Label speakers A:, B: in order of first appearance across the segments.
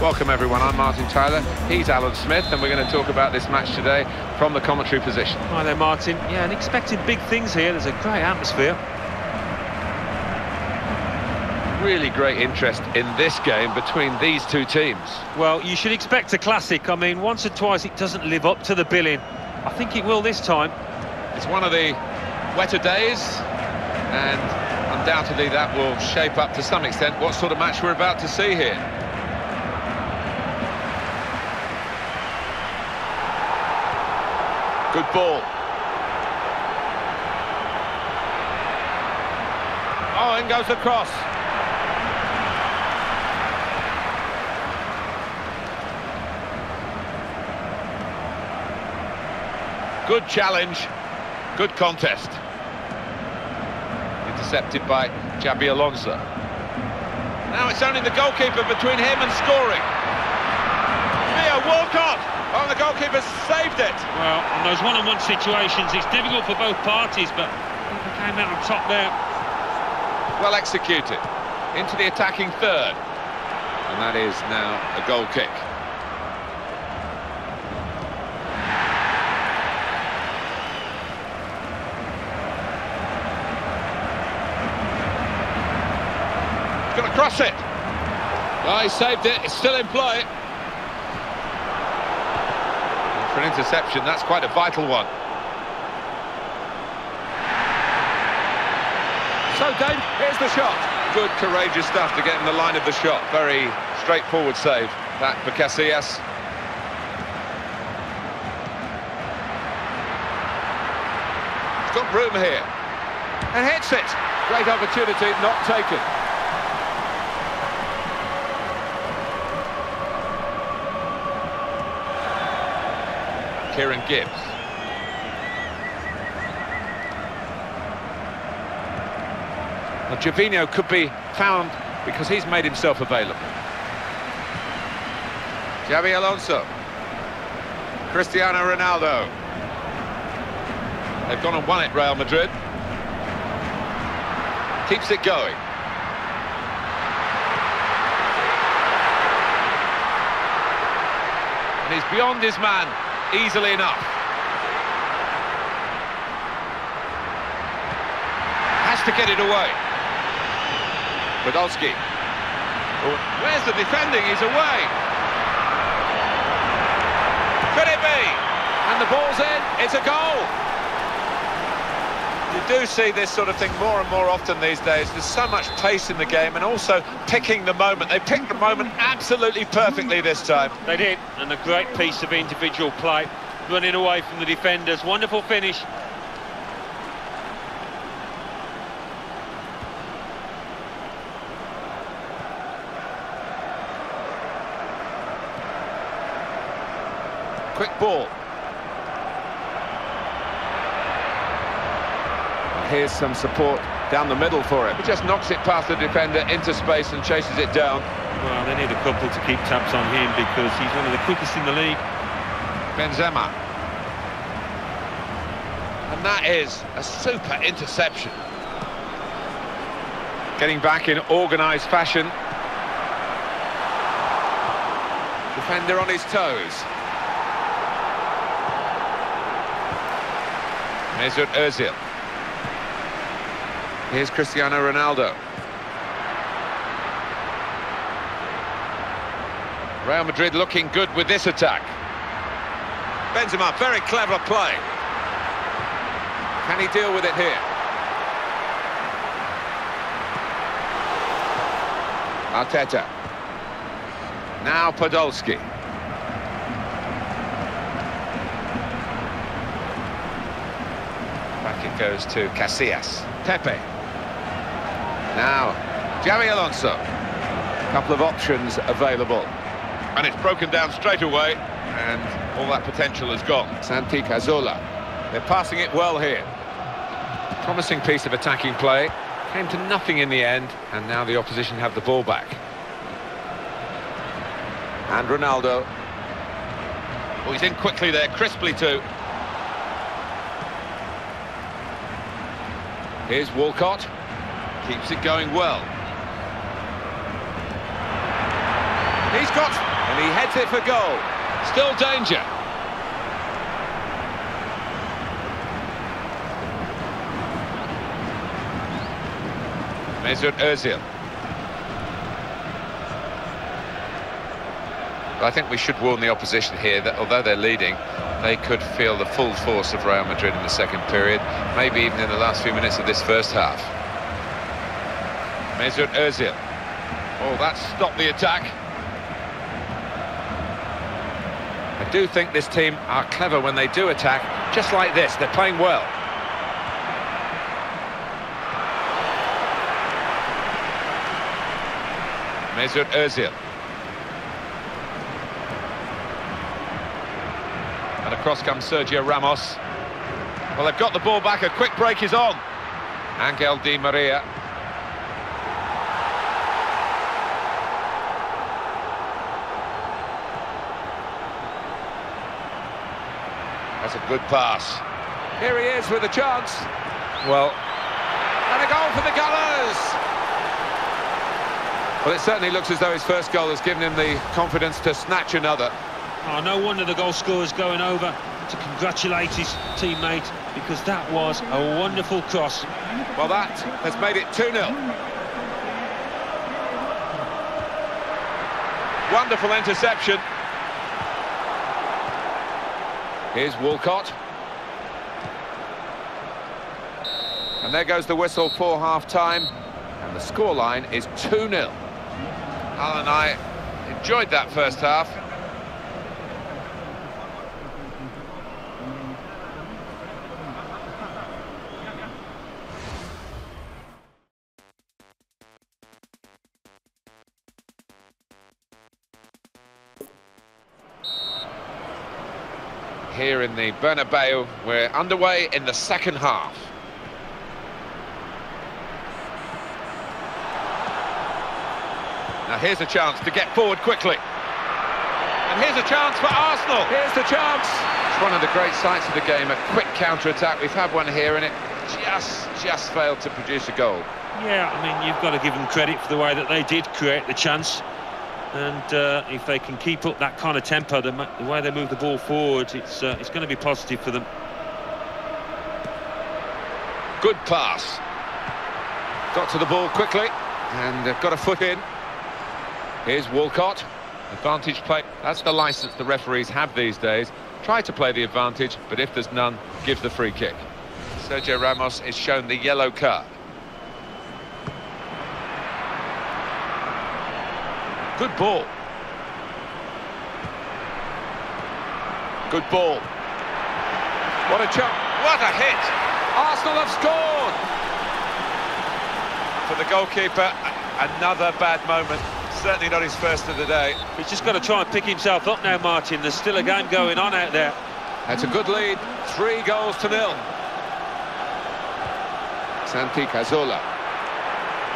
A: Welcome everyone, I'm Martin Tyler, he's Alan Smith and we're going to talk about this match today from the commentary position.
B: Hi there Martin, yeah and expecting big things here, there's a great atmosphere.
A: Really great interest in this game between these two teams.
B: Well, you should expect a classic, I mean once or twice it doesn't live up to the billing. I think it will this time.
A: It's one of the wetter days and undoubtedly that will shape up to some extent what sort of match we're about to see here. Good ball. Oh, in goes the cross. Good challenge, good contest. Intercepted by Xabi Alonso. Now it's only the goalkeeper between him and scoring. Theo Walcott! Oh, the goalkeeper saved it.
B: Well, on those one-on-one -on -one situations, it's difficult for both parties, but he came out on top there.
A: Well executed. Into the attacking third. And that is now a goal kick. Going to cross it. Oh, he saved it. It's still in play for an interception, that's quite a vital one. So Dave, here's the shot. Good, courageous stuff to get in the line of the shot. Very straightforward save, that for Casillas. He's got room here. And hits it. Great opportunity, not taken. Kieran Gibbs. Well, Gervinho could be found because he's made himself available. Xabi Alonso. Cristiano Ronaldo. They've gone and won it, Real Madrid. Keeps it going. And he's beyond his man easily enough. Has to get it away. Podolski. Where's the defending? He's away. Could it be? And the ball's in. It's a goal. You do see this sort of thing more and more often these days. There's so much pace in the game and also picking the moment. They picked the moment absolutely perfectly this time.
B: They did, and a great piece of individual play, running away from the defenders. Wonderful finish.
A: Quick ball. Here's some support down the middle for him. He just knocks it past the defender into space and chases it down.
B: Well, they need a couple to keep tabs on him because he's one of the quickest in the league.
A: Benzema. And that is a super interception. Getting back in organised fashion. Defender on his toes. Mesut Ozil. Here's Cristiano Ronaldo. Real Madrid looking good with this attack. Benzema, very clever play. Can he deal with it here? Arteta. Now Podolski. Back it goes to Casillas. Pepe. Now, Xabi Alonso. A couple of options available. And it's broken down straight away, and all that potential has gone. Santi Cazorla. They're passing it well here. Promising piece of attacking play. Came to nothing in the end, and now the opposition have the ball back. And Ronaldo. Oh, he's in quickly there, crisply too. Here's Walcott. Keeps it going well. He's got... And he heads it for goal. Still danger. Mesut Ozil. I think we should warn the opposition here that although they're leading, they could feel the full force of Real Madrid in the second period, maybe even in the last few minutes of this first half. Mesut Ozil. Oh, that stopped the attack. I do think this team are clever when they do attack, just like this, they're playing well. Mesut Ozil. And across comes Sergio Ramos. Well, they've got the ball back. A quick break is on. Angel Di Maria. That's a good pass. Here he is with a chance. Well, and a goal for the Gunners. Well, it certainly looks as though his first goal has given him the confidence to snatch another.
B: Oh, no wonder the goal scorer's going over to congratulate his teammate because that was a wonderful cross.
A: Well, that has made it 2-0. Wonderful interception. Here's Walcott. And there goes the whistle for half-time. And the scoreline is 2-0. Alan and I enjoyed that first half. Here in the Bernabeu, we're underway in the second half. Now here's a chance to get forward quickly. And here's a chance for Arsenal. Here's the chance. It's one of the great sights of the game, a quick counter-attack. We've had one here and it just, just failed to produce a goal.
B: Yeah, I mean, you've got to give them credit for the way that they did create the chance. And uh, if they can keep up that kind of tempo, the, the way they move the ball forward, it's, uh, it's going to be positive for them.
A: Good pass. Got to the ball quickly and uh, got a foot in. Here's Walcott. Advantage play. That's the licence the referees have these days. Try to play the advantage, but if there's none, give the free kick. Sergio Ramos is shown the yellow card. Good ball. Good ball. What a chance. What a hit. Arsenal have scored. For the goalkeeper, another bad moment. Certainly not his first of the day.
B: He's just got to try and pick himself up now, Martin. There's still a game going on out there.
A: That's a good lead. Three goals to nil. Santi Cazorla.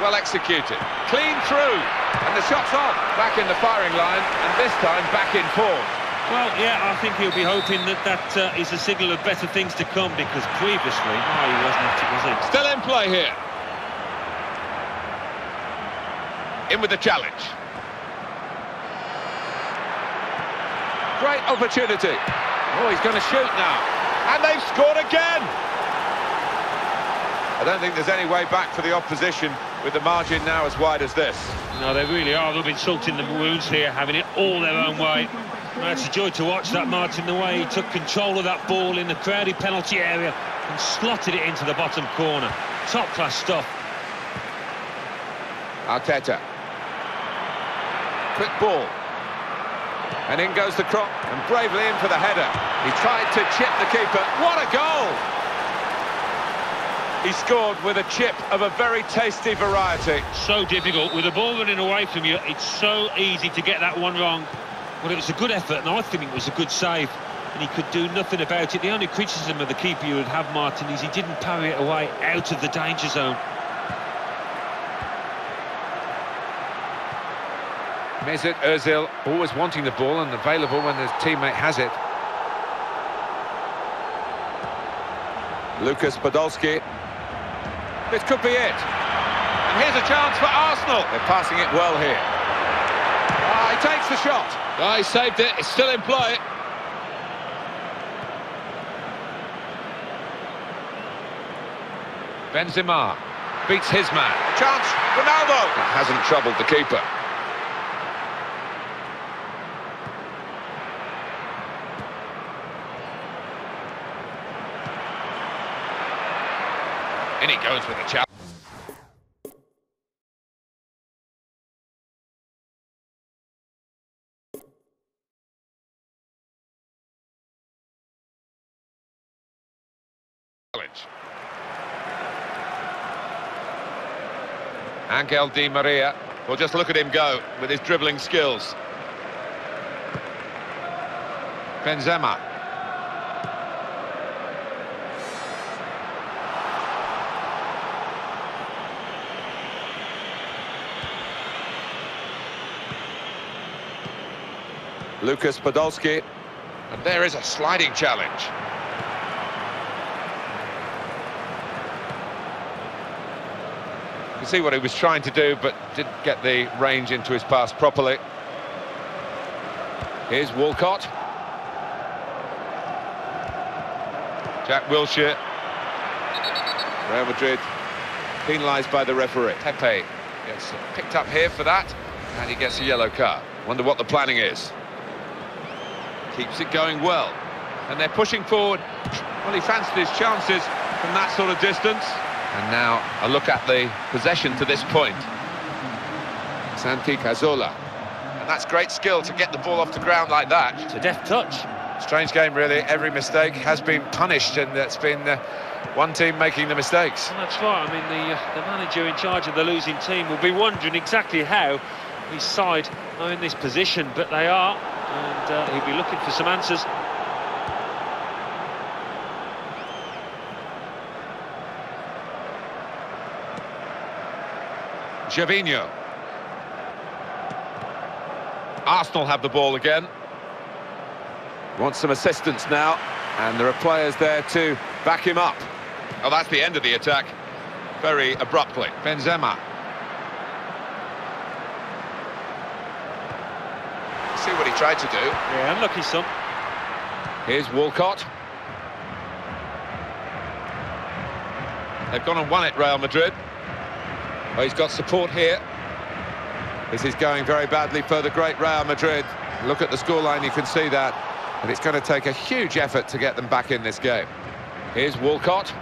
A: Well executed. Clean through. And the shot's on. Back in the firing line. And this time back in form.
B: Well, yeah, I think he'll be hoping that that uh, is a signal of better things to come because previously, no, he wasn't, was he?
A: Still in play here. In with the challenge. Great opportunity. Oh, he's going to shoot now. And they've scored again. I don't think there's any way back for the opposition with the margin now as wide as this.
B: No, they really are. They've been salting the wounds here, having it all their own way. No, it's a joy to watch that, Martin, the way he took control of that ball in the crowded penalty area and slotted it into the bottom corner. Top-class stuff.
A: Arteta. Quick ball. And in goes the crop, and bravely in for the header. He tried to chip the keeper. What a goal! He scored with a chip of a very tasty variety.
B: So difficult. With the ball running away from you, it's so easy to get that one wrong. Well, it was a good effort, and I think it was a good save. And he could do nothing about it. The only criticism of the keeper you would have, Martin, is he didn't parry it away out of the danger zone.
A: Mesut Ozil always wanting the ball and available when his teammate has it. Lucas Podolski. This could be it. And here's a chance for Arsenal. They're passing it well here. Ah, He takes the shot.
B: Oh, he saved it. It's still in play.
A: Benzema beats his man. Chance, Ronaldo. That hasn't troubled the keeper. In he goes with the challenge. Angel Di Maria. Well, just look at him go with his dribbling skills. Benzema. Lucas Podolski. And there is a sliding challenge. You can see what he was trying to do, but didn't get the range into his pass properly. Here's Walcott. Jack Wilshere. Real Madrid penalised by the referee. Pepe gets picked up here for that, and he gets a yellow card. Wonder what the planning is. Keeps it going well. And they're pushing forward. Well, he fancied his chances from that sort of distance. And now a look at the possession to this point. Santi Cazorla. And that's great skill to get the ball off the ground like that.
B: It's a deft touch.
A: Strange game, really. Every mistake has been punished, and it's been uh, one team making the mistakes.
B: And that's right. I mean, the, uh, the manager in charge of the losing team will be wondering exactly how his side are in this position, but they are, and uh, he'll be looking for some answers.
A: Gervinho. Arsenal have the ball again. Wants some assistance now, and there are players there to back him up. Oh, that's the end of the attack. Very abruptly. Benzema. See what he tried to do.
B: Yeah, unlucky son.
A: Here's Walcott. They've gone and won it, Real Madrid. Oh, he's got support here. This is going very badly for the great Real Madrid. Look at the scoreline, you can see that. And it's going to take a huge effort to get them back in this game. Here's Walcott.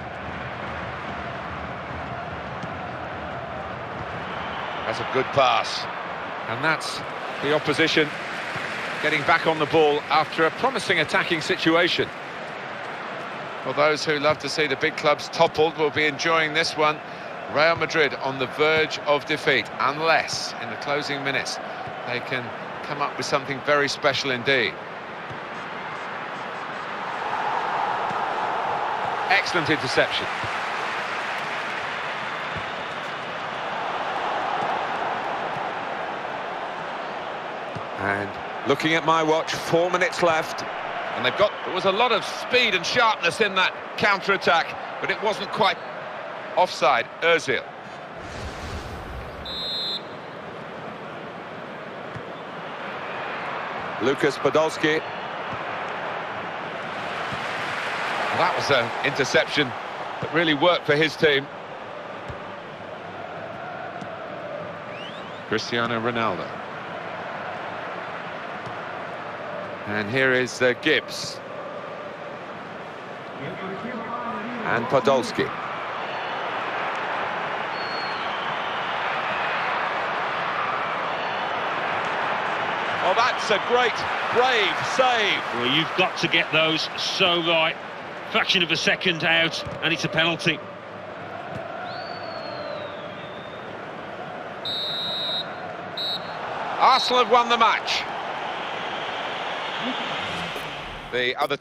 A: That's a good pass. And that's the opposition getting back on the ball after a promising attacking situation. Well, those who love to see the big clubs toppled will be enjoying this one. Real Madrid on the verge of defeat, unless in the closing minutes they can come up with something very special indeed. Excellent interception. And looking at my watch, four minutes left. And they've got, there was a lot of speed and sharpness in that counter-attack, but it wasn't quite offside, Ozil. Lucas Podolski. That was an interception that really worked for his team. Cristiano Ronaldo. And here is uh, Gibbs. And Podolski. Oh, that's a great, brave save.
B: Well, you've got to get those so right. Fraction of a second out, and it's a penalty.
A: Arsenal have won the match. The other team.